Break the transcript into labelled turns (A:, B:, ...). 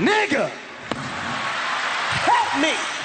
A: Nigga! Help me!